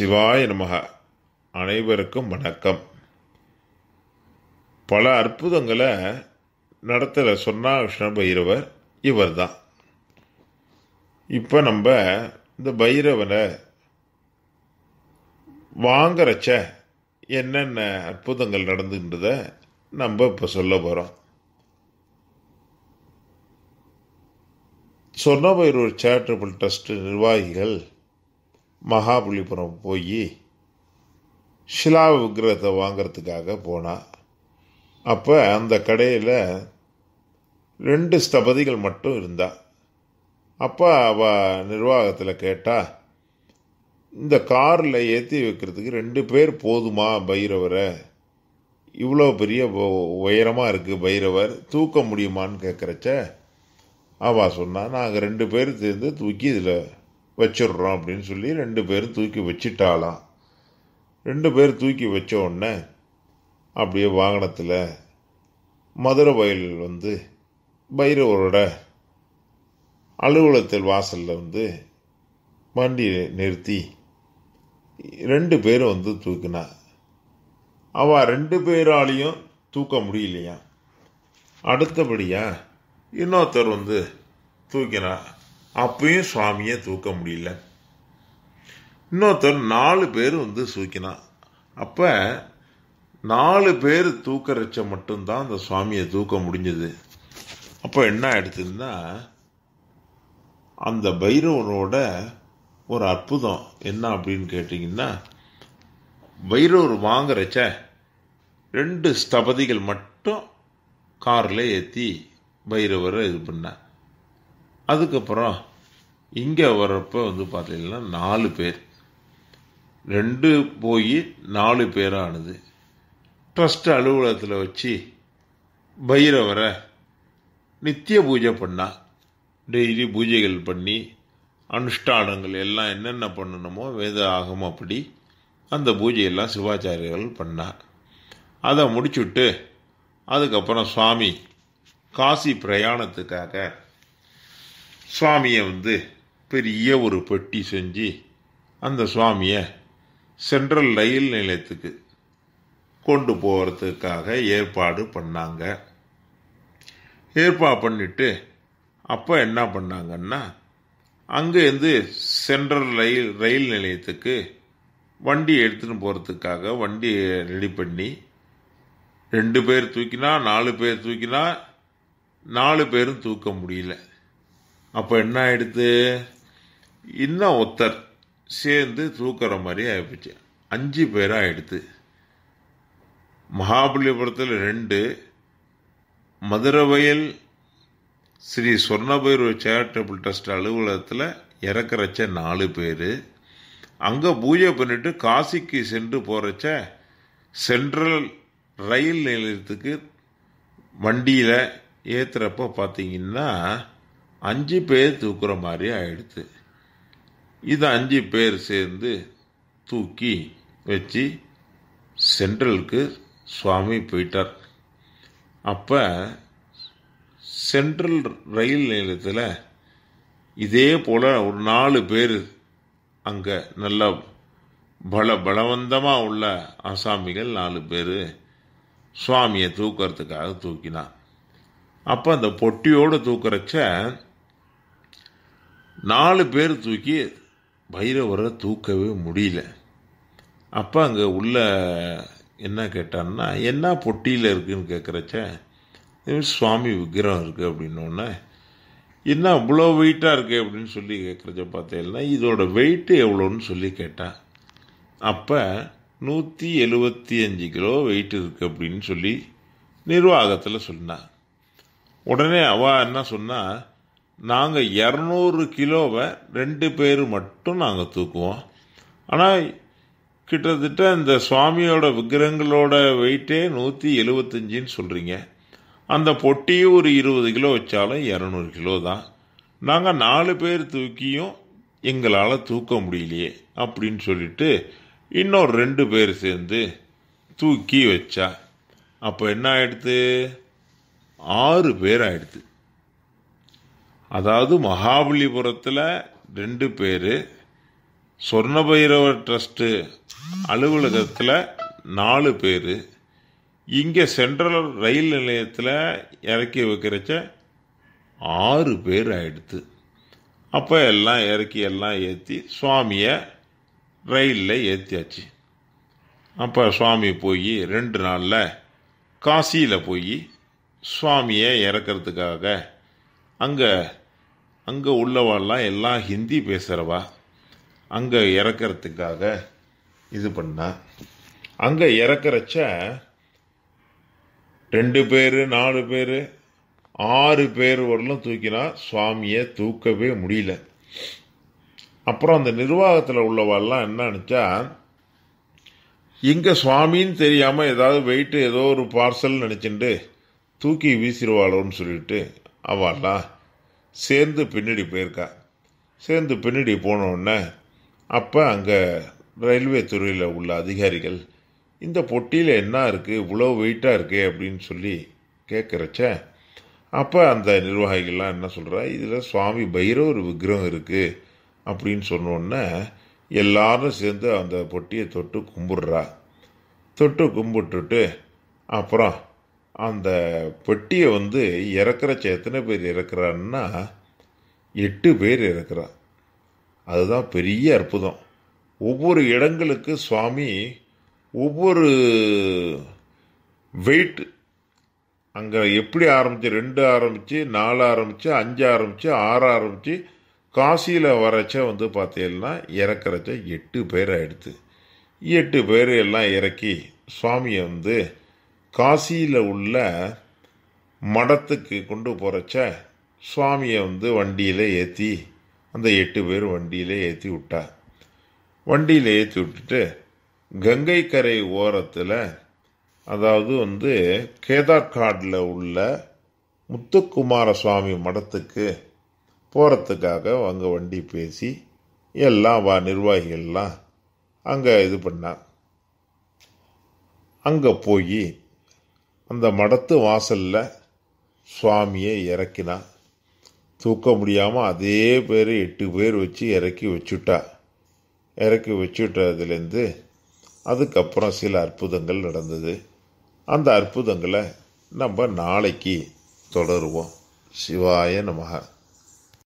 சிவாய நமக. அனைவருக்கும் வணக்கம். பல அற்புதங்களை நடத்துகிற சொன்னா விஷ்ணு பைரவர் இவர் தான் இப்போ நம்ம இந்த பைரவனை வாங்குறச்ச என்னென்ன அற்புதங்கள் நடந்துன்றத நம்ம இப்போ சொல்ல போகிறோம் சொன்ன பைரவர் சேரிட்டபிள் ட்ரஸ்ட் நிர்வாகிகள் மகாபலிபுரம் போய் ஷிலா விக்கிரகத்தை வாங்கிறதுக்காக போனா. அப்போ அந்த கடையில் ரெண்டு ஸ்தபதிகள் மட்டும் இருந்தா. அப்போ அவ நிர்வாகத்தில் கேட்டா இந்த காரில் ஏற்றி வைக்கிறதுக்கு ரெண்டு பேர் போதுமா பைரவரை? இவ்வளோ பெரிய உயரமாக இருக்குது பைரவர் தூக்க முடியுமான்னு கேட்குறச்ச அவள் சொன்னான் நாங்கள் ரெண்டு பேர் சேர்ந்து தூக்கி இதில் வச்சிடுறோம் அப்படின்னு சொல்லி ரெண்டு பேரும் தூக்கி வச்சிட்டாலாம் ரெண்டு பேர் தூக்கி வச்ச உடனே அப்படியே வாகனத்தில் மதுரை வயல் வந்து பைரவரோட அலுவலகத்தில் வாசலில் வந்து வண்டி நிறுத்தி ரெண்டு பேரும் வந்து தூக்கினா. அவள் ரெண்டு பேராலையும் தூக்க முடியலையா? அடுத்தபடியாக இன்னொருத்தர் வந்து தூக்கினா. அப்பயும் சுவாமியை தூக்க முடியல. இன்னொருத்தர் நாலு பேர் வந்து தூக்கினான் அப்போ நாலு பேர் தூக்கறச்ச மட்டும்தான் அந்த சுவாமியை தூக்க முடிஞ்சது. அப்போ என்ன ஆயிடுச்சுன்னா அந்த பைரவனோட ஒரு அற்புதம் என்ன அப்படின்னு கேட்டிங்கன்னா பைரவர் வாங்குறச்ச ரெண்டு ஸ்தபதிகள் மட்டும் காரில் ஏற்றி பைரவரை இது பண்ணேன் அதுக்கப்புறம் இங்கே வர்றப்போ வந்து பார்த்தீங்கன்னா நாலு பேர். ரெண்டு போய் நாலு பேரானது. ட்ரஸ்ட் அலுவலகத்தில் வச்சு பைரவரை நித்திய பூஜை பண்ணா டெய்லி பூஜைகள் பண்ணி அனுஷ்டானங்கள் எல்லாம் என்னென்ன பண்ணணுமோ வேத ஆகமப்படி அந்த பூஜையெல்லாம் சிவாச்சாரியர்கள் பண்ணார். அதை முடிச்சுட்டு அதுக்கப்புறம் சுவாமி காசி பிரயாணத்துக்காக சுவாமியை வந்து பெரிய ஒரு பெட்டி செஞ்சு அந்த சுவாமியை சென்ட்ரல் ரயில் நிலையத்துக்கு கொண்டு போகிறதுக்காக ஏற்பாடு பண்ணாங்க. ஏற்பாடு பண்ணிட்டு அப்போ என்ன பண்ணாங்கன்னா அங்கேருந்து சென்ட்ரல் ரயில் ரயில் நிலையத்துக்கு வண்டி எடுத்துன்னு போகிறதுக்காக வண்டி ரெடி பண்ணி ரெண்டு பேர் தூக்கினா நாலு பேர் தூக்கினா நாலு பேரும் தூக்க முடியல. அப்போ என்ன ஆயிடுத்து இன்னும் ஒருத்தர் சேர்ந்து தூக்குற மாதிரி ஆயிடுச்சு அஞ்சு பேராக ஆயிடுத்து மகாபலிபுரத்தில் ரெண்டு மதுரை ஸ்ரீ சொர்ணபைரவ சேரிட்டபிள் ட்ரஸ்ட் அலுவலகத்தில் இறக்குறச்ச நாலு பேர். அங்கே பூஜை பண்ணிட்டு காசிக்கு சென்று போகிறச்ச சென்ட்ரல் ரயில் நிலையத்துக்கு வண்டியில் ஏற்றுறப்ப பார்த்தீங்கன்னா அஞ்சு பேர் தூக்குற மாதிரி ஆயிடுது. இது அஞ்சு பேர் சேர்ந்து தூக்கி வச்சு சென்ட்ரலுக்கு சுவாமி போயிட்டார். அப்போ சென்ட்ரல் ரயில் நிலையத்தில் இதே போல் ஒரு நாலு பேர் அங்கே நல்ல பல பலவந்தமாக உள்ள ஆசாமிகள் நாலு பேர் சுவாமியை தூக்கிறதுக்காக தூக்கினான் அப்போ அந்த பொட்டியோடு தூக்குறச்ச நாலு பேர் தூக்கி பைரவரை தூக்கவே முடியல. அப்போ அங்கே உள்ள என்ன கேட்டான்னா என்ன பொட்டியில் இருக்குன்னு கேட்குறச்ச சுவாமி விக்கிரகம் இருக்குது அப்படின்னோடனே என்ன இவ்வளோ வெயிட்டாக இருக்குது அப்படின்னு சொல்லி கேட்குறச்ச பார்த்தேன்னா இதோட வெயிட்டு எவ்வளோன்னு சொல்லி கேட்டான் அப்போ நூற்றி எழுபத்தி அஞ்சு கிலோ வெயிட் இருக்குது அப்படின்னு சொல்லி நிர்வாகத்தில் சொன்னான் உடனே அவள் என்ன சொன்னால் நாங்கள் இரநூறு கிலோவை ரெண்டு பேர் மட்டும் நாங்கள் தூக்குவோம். ஆனால் கிட்டத்தட்ட இந்த சுவாமியோட விக்கிரகங்களோட வெயிட்டே நூற்றி எழுபத்தஞ்சின்னு சொல்கிறீங்க அந்த பொட்டியும் ஒரு இருபது கிலோ வச்சாலும் இரநூறு கிலோ தான். நாங்கள் நாலு பேர் தூக்கியும் எங்களால் தூக்க முடியலையே அப்படின்னு சொல்லிட்டு இன்னொரு ரெண்டு பேர் சேர்ந்து தூக்கி வச்சா. அப்போ என்ன ஆயிடுது? ஆறு பேர் ஆயிடுது. அதாவது மகாபலிபுரத்தில் ரெண்டு பேர் சொர்ணபைரவர் ட்ரஸ்ட்டு அலுவலகத்தில் நாலு பேர். இங்கே சென்ட்ரல் ரயில் நிலையத்தில் இறக்கி வைக்கிறச்ச ஆறு பேர் ஆயிடுத்து. அப்போ எல்லாம் இறக்கி எல்லாம் ஏற்றி சுவாமியை ரயிலில் ஏற்றியாச்சு அப்போ சுவாமி போய் ரெண்டு நாளில் காசியில் போய் சுவாமியை இறக்கிறதுக்காக அங்கே அங்கே உள்ளவாள்லாம் எல்லாம் ஹிந்தி பேசுகிறவா அங்கே இறக்கிறதுக்காக இது பண்ணா. அங்கே இறக்குறச்ச ரெண்டு பேர் நாலு பேர் ஆறு பேர் வரலும் தூக்கினா சுவாமியை தூக்கவே முடியல. அப்புறம் அந்த நிர்வாகத்தில் உள்ளவாள்லாம் என்ன நினச்சா இங்கே சுவாமின்னு தெரியாமல் ஏதாவது வெயிட்டு ஏதோ ஒரு பார்சல் நினச்சிட்டு தூக்கி வீசிடுவாளோன்னு சொல்லிட்டு அவள்லாம் சேர்ந்து பின்னாடி போயிருக்கா. சேர்ந்து பின்னாடி போனோடனே அப்போ அங்கே ரயில்வே துறையில் உள்ள அதிகாரிகள் இந்த பொட்டியில் என்ன இருக்குது இவ்வளோ வெயிட்டாக இருக்கே? அப்படின்னு சொல்லி கேட்குறச்ச அப்போ அந்த நிர்வாகிகள்லாம் என்ன சொல்கிறா இதில் சுவாமி பைரவர் விக்கிரகம் இருக்குது அப்படின்னு சொன்னோடனே எல்லாரும் சேர்ந்து அந்த பொட்டியை தொட்டு கும்பிட்றா. தொட்டு கும்பிட்டுட்டு அப்புறம் அந்த பெட்டியை வந்து இறக்குறச்ச எத்தனை பேர் இறக்குறான்னா எட்டு பேர் இறக்குறா. அதுதான் பெரிய அற்புதம். ஒவ்வொரு இடங்களுக்கு சுவாமி ஒவ்வொரு வெயிட் அங்கே எப்படி ஆரம்பிச்சு ரெண்டு ஆரம்பித்து நாலு ஆரம்பித்து அஞ்சு ஆரம்பித்து ஆறு ஆரம்பித்து காசியில் வரச்ச வந்து பார்த்தீங்கன்னா இறக்குறச்ச எட்டு பேர் ஆயிடுத்து. எட்டு பேர் எல்லாம் இறக்கி சுவாமியை வந்து காசியில் உள்ள மடத்துக்கு கொண்டு போகிறச்ச சுவாமியை வந்து வண்டியில் ஏற்றி அந்த எட்டு பேர் வண்டியில் ஏற்றி விட்டா. வண்டியில் ஏற்றி விட்டுட்டு கங்கை கரை ஓரத்தில் அதாவது வந்து கேதார்காடில் உள்ள முத்துக்குமார சுவாமி மடத்துக்கு போகிறதுக்காக அங்கே வண்டி பேசி எல்லாம் வா நிர்வாகிகள்லாம் அங்கே இது பண்ணார் அங்கே போய் அந்த மடத்து வாசலில் சுவாமியை இறக்கினா. தூக்க முடியாமல் அதே பேர் எட்டு பேர் வச்சு இறக்கி வச்சுட்டா. இறக்கி வச்சுட்டதுலேருந்து அதுக்கப்புறம் சில அற்புதங்கள் நடந்தது. அந்த அற்புதங்களை நம்ம நாளைக்கு தொடருவோம். சிவாய நமக.